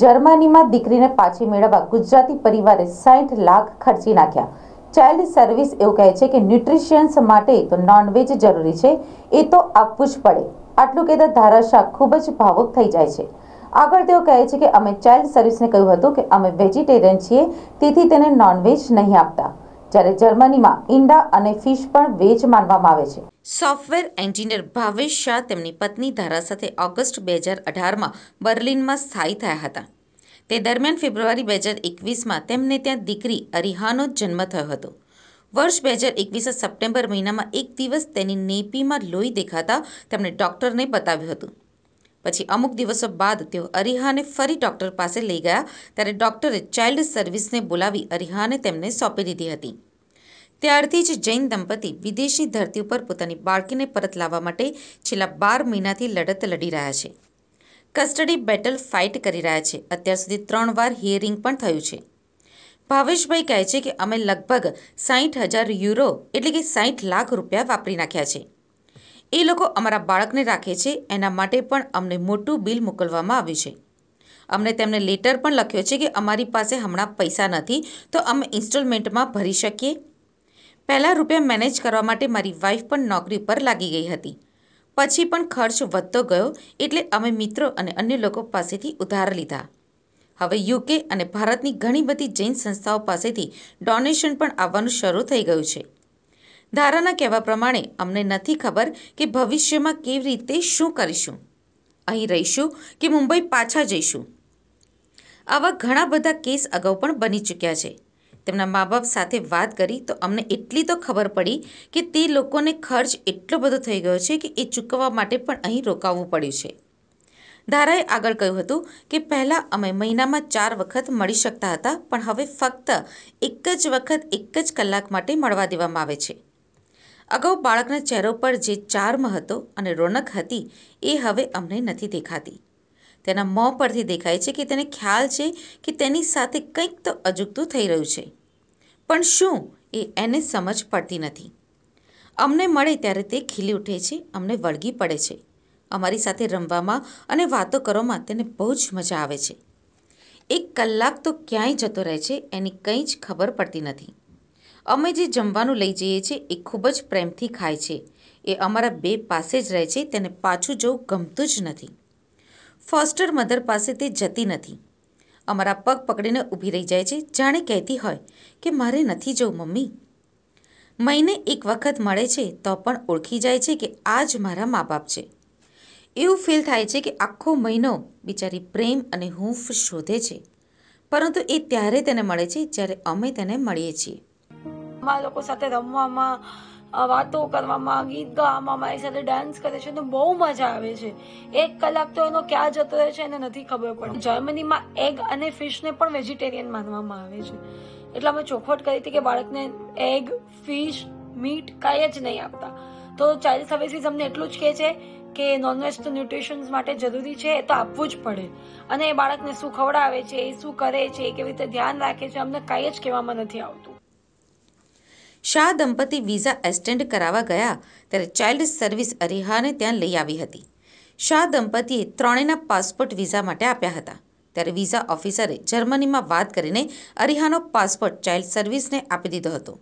જર્મનીમાં દીકરીને પાછી મેળવવા ગુજરાતી પરિવારે સાઠ લાખ ખર્ચી નાખ્યા. ચાઇલ્ડ સર્વિસ એવું કહે છે કે ન્યુટ્રિશિયન્સ માટે તો નોનવેજ જરૂરી છે, એ તો આપવું જ પડે. આટલું કહેતા ધારાશા ખૂબ જ ભાવુક થઈ જાય છે. આગળ તેઓ કહે છે કે અમે ચાઇલ્ડ સર્વિસને કહ્યું હતું કે અમે વેજીટેરિયન છીએ, તેથી તેને નોનવેજ નહીં આપતા. જ્યારે જર્મનીમાં ઈંડા અને ફિશ પણ વેજ માનવામાં આવે છે. સોફ્ટવેર એન્જિનિયર ભાવેશ શાહ તેમની પત્ની ધારા સાથે ઓગસ્ટ બે હજાર અઢારમાં બર્લિનમાં સ્થાયી થયા હતા. તે દરમિયાન ફેબ્રુઆરી બે હજાર એકવીસમાં તેમને ત્યાં દીકરી અરિહાનો જન્મ થયો હતો. વર્ષ બે હજાર એકવીસ સપ્ટેમ્બર મહિનામાં એક દિવસ તેની નેપીમાં લોહી દેખાતા તેમણે ડૉક્ટરને બતાવ્યું હતું. પછી અમુક દિવસો બાદ તેઓ અરિહાને ફરી ડૉક્ટર પાસે લઈ ગયા ત્યારે ડૉક્ટરે ચાઇલ્ડ સર્વિસને બોલાવી અરિહાને તેમને સોંપી દીધી હતી. ત્યારથી જ જૈન દંપતી વિદેશની ધરતી ઉપર પોતાની બાળકીને પરત લાવવા માટે છેલ્લા બાર મહિનાથી લડત લડી રહ્યા છે. કસ્ટડી બેટલ ફાઇટ કરી રહ્યા છે. અત્યાર સુધી ત્રણ વાર હિયરિંગ પણ થયું છે. ભાવેશભાઈ કહે છે કે અમે લગભગ સાહીઠ હજાર યુરો એટલે કે સાહીઠ લાખ રૂપિયા વાપરી નાખ્યા છે. એ લોકો અમારા બાળકને રાખે છે, એના માટે પણ અમને મોટું બિલ મોકલવામાં આવ્યું છે. અમને તેમને લેટર પણ લખ્યો છે કે અમારી પાસે હમણાં પૈસા નથી, તો અમે ઇન્સ્ટોલમેન્ટમાં ભરી શકીએ? પહેલાં રૂપિયા મેનેજ કરવા માટે મારી વાઈફ પણ નોકરી પર લાગી ગઈ હતી. પછી પણ ખર્ચ વધતો ગયો, એટલે અમે મિત્રો અને અન્ય લોકો પાસેથી ઉધાર લીધા. હવે યુકે અને ભારતની ઘણી બધી જૈન સંસ્થાઓ પાસેથી ડોનેશન પણ આવવાનું શરૂ થઈ ગયું છે. ધારાના કહેવા પ્રમાણે, અમને નથી ખબર કે ભવિષ્યમાં કેવી રીતે શું કરીશું. અહીં રહીશું કે મુંબઈ પાછા જઈશું. આવા ઘણા બધા કેસ અગાઉ પણ બની ચૂક્યા છે. તેમના મા બાપ સાથે વાત કરી તો અમને એટલી તો ખબર પડી કે તે લોકોને ખર્ચ એટલો બધો થઈ ગયો છે કે એ ચૂકવવા માટે પણ અહીં રોકાવવું પડ્યું છે. ધારાએ આગળ કહ્યું હતું કે પહેલાં અમે મહિનામાં ચાર વખત મળી શકતા હતા, પણ હવે ફક્ત એક જ વખત એક જ કલાક માટે મળવા દેવામાં આવે છે. અગાઉ બાળકના ચહેરો પર જે ચાર્મ હતો અને રોનક હતી, એ હવે અમને નથી દેખાતી. તેના મોં પરથી દેખાય છે કે તેને ખ્યાલ છે કે તેની સાથે કંઈક તો અજુગતું થઈ રહ્યું છે. પણ શું એ એને સમજ પડતી નથી. અમને મળે ત્યારે તે ખીલી ઉઠે છે, અમને વળગી પડે છે. અમારી સાથે રમવામાં અને વાતો કરવામાં તેને બહુ જ મજા આવે છે. એક કલાક તો ક્યાંય જતો રહે છે, એની કંઈ જ ખબર પડતી નથી. અમે જે જમવાનું લઈ જઈએ છીએ એ ખૂબ જ પ્રેમથી ખાય છે. એ અમારા બે પાસે જ રહે છે, તેને પાછું જવું ગમતું જ નથી. ફોસ્ટર મધર પાસે તે જતી નથી. અમારા પગ પકડીને ઊભી રહી જાય છે, જાણે કહેતી હોય કે મારે નથી જવું, મમ્મી. મહિને એક વખત મળે છે, તો પણ ઓળખી જાય છે કે આ જ મારા મા બાપ છે. એવું ફીલ થાય છે કે આખો મહિનો બિચારી પ્રેમ અને હૂંફ શોધે છે. પરંતુ એ ત્યારે તેને મળે છે, જ્યારે અમે તેને મળીએ છીએ. અમારા લોકો સાથે રમવામાં વાતો કરવામાં, ગીત ગાવામાં, મારી સાથે ડાન્સ કરે છે, તો બહુ મજા આવે છે. એક કલાક તો એનો ક્યાં જતો રહે છે એને નથી ખબર પડતી. જર્મનીમાં એગ અને ફિશને પણ વેજીટેરિયન માનવામાં આવે છે. એટલે અમે ચોખવટ કરી હતી કે બાળકને એગ ફિશ મીટ કાંઈ જ નહીં આપતા. તો ચાઇલ્ડ સર્વિસીસ અમને એટલું જ કહે છે કે નોનવેજ તો ન્યુટ્રિશન્સ માટે જરૂરી છે, એ તો આપવું જ પડે. અને એ બાળકને શું ખવડાવે છે, એ શું કરે છે, એ કેવી રીતે ધ્યાન રાખે છે, અમને કાંઈ જ કહેવામાં નથી આવતું. શાહ દંપતી વિઝા એક્સટેન્ડ કરાવવા ગયા ત્યારે ચાઇલ્ડ સર્વિસ અરિહાને ત્યાં લઈ આવી હતી. શાહ દંપતીએ ત્રણેયના પાસપોર્ટ વિઝા માટે આપ્યા હતા. ત્યારે વિઝા ઓફિસરે જર્મનીમાં વાત કરીને અરિહાનો પાસપોર્ટ ચાઇલ્ડ સર્વિસને આપી દીધો હતો.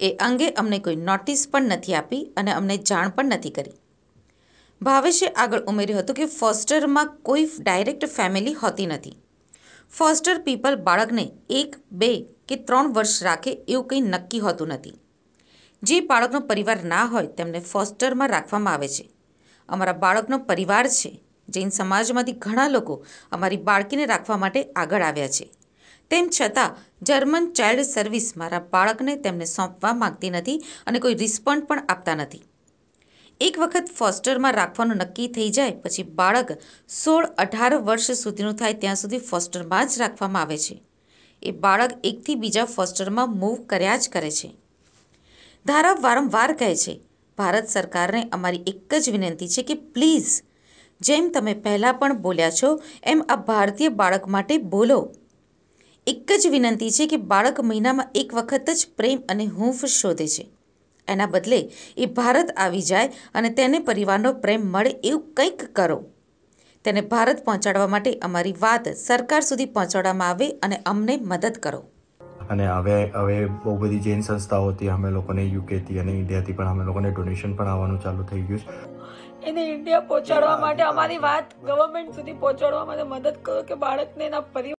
એ અંગે અમને કોઈ નોટિસ પણ નથી આપી અને અમને જાણ પણ નથી કરી. ભાવેશે આગળ ઉમેર્યું હતું કે ફોસ્ટરમાં કોઈ ડાયરેક્ટ ફેમિલી હોતી નથી. ફોસ્ટર પીપલ બાળકને એક, બે કે ત્રણ વર્ષ રાખે એવું કંઈ નક્કી હોતું નથી. જે બાળકનો પરિવાર ના હોય તેમને ફોસ્ટરમાં રાખવામાં આવે છે. અમારા બાળકનો પરિવાર છે, જૈન સમાજમાંથી ઘણા લોકો અમારી બાળકીને રાખવા માટે આગળ આવ્યા છે. તેમ છતાં, જર્મન ચાઇલ્ડ સર્વિસ મારા બાળકને તેમને સોંપવા માગતી નથી અને કોઈ રિસ્પોન્ડ પણ આપતા નથી. એક વખત ફોસ્ટરમાં રાખવાનું નક્કી થઈ જાય, પછી બાળક સોળ અઢાર વર્ષ સુધીનું થાય ત્યાં સુધી ફોસ્ટરમાં જ રાખવામાં આવે છે. એ બાળક એકથી બીજા ફોસ્ટરમાં મૂવ કર્યા જ કરે છે. ધારા વારંવાર કહે છે, ભારત સરકારને અમારી એક જ વિનંતી છે કે પ્લીઝ, જેમ તમે પહેલાં પણ બોલ્યા છો, એમ આ ભારતીય બાળક માટે બોલો. એક જ વિનંતી છે કે બાળક મહિનામાં એક વખત જ પ્રેમ અને હૂંફ શોધે છે. એના બદલે એ ભારત આવી જાય અને તેને પરિવારનો પ્રેમ મળે એવું કંઈક કરો. તેને ભારત પહોંચાડવા માટે અમારી વાત સરકાર સુધી પહોંચાડવામાં આવે અને અમને મદદ કરો. અને હવે હવે બહુ બધી જૈન સંસ્થાઓથી અમે લોકોને યુકેથી અને ઇન્ડિયાથી પણ અમે લોકોને ડોનેશન પણ આવવાનું ચાલુ થઈ ગયું છે. એને ઇન્ડિયા પહોંચાડવા માટે અમારી વાત ગવર્મેન્ટ સુધી પહોંચાડવા માટે મદદ કરો કે બાળકને એના પરિવાર